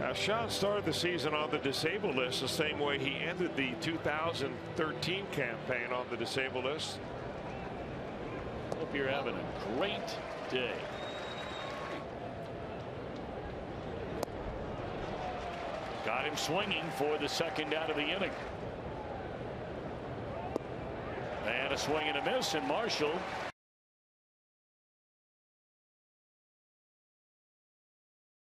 Uh, now, Sean started the season on the disabled list the same way he ended the 2013 campaign on the disabled list. Hope you're having a great day. Got him swinging for the second out of the inning. And a swing and a miss, and Marshall